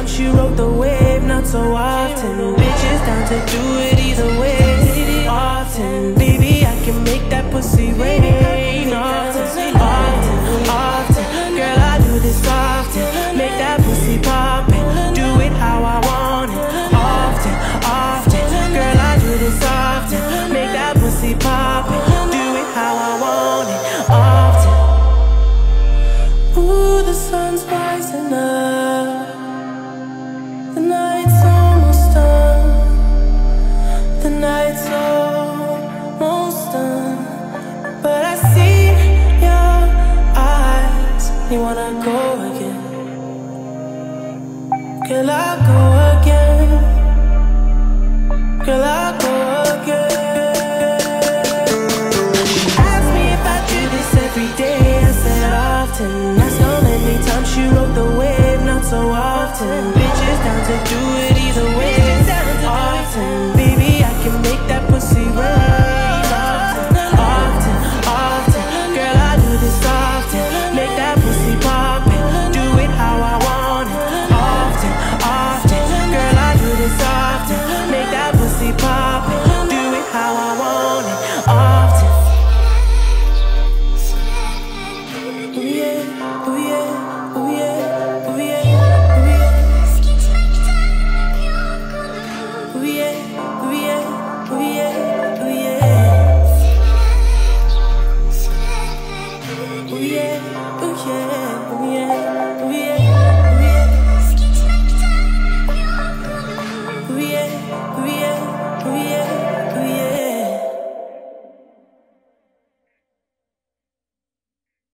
times she rode the wave, not so often. Bitches down to do it either way. Often, baby, I can make that pussy rain. Often, often, often. Girl, I do this often. Make that pussy pop and do it how I want it. Often, often. Girl, I do this often. Make that pussy pop Girl, I go again. Girl, I go again. Ask me if I do this every day. I said often. That's how many times she rode the wave, not so often. Ooh yeah, ooh yeah.